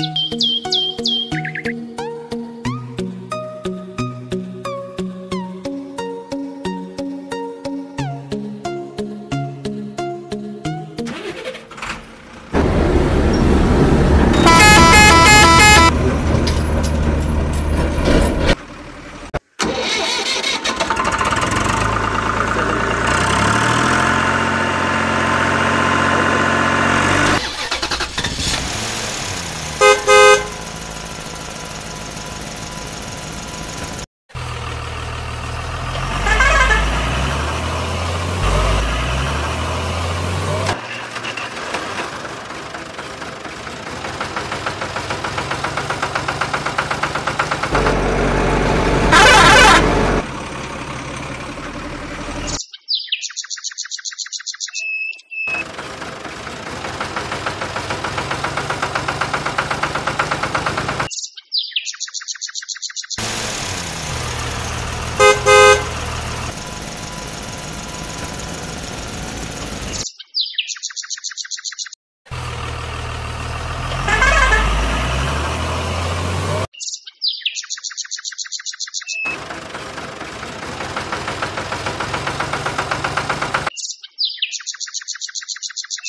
Música